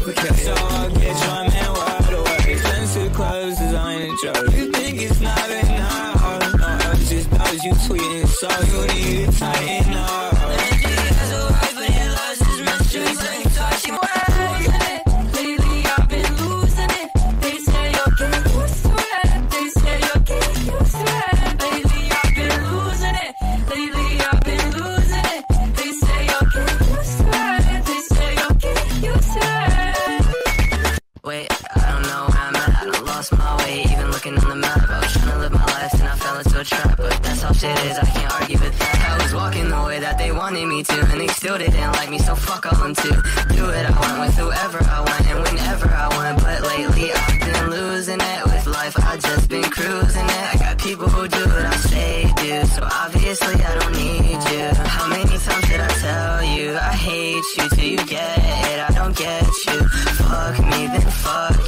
complicated. So I'll get your man wide away. Expensive clothes, designer joke. You think it's not enough? No, I just thought you tweeting, so you need to tighten up. And she has a wife, but he loves his mysteries. Like, touching lost my way, even looking on the map. I was trying to live my life and I fell into a trap. But that's how shit is, I can't argue with that. I was walking the way that they wanted me to, and they still didn't like me, so fuck all them too. Do it, I went with whoever I want and whenever I want. But lately I've been losing it with life, I just been cruising it. I got people who do what I say do, so obviously I don't need you. How many times did I tell you I hate you till you get it? I don't get you. Fuck me, then fuck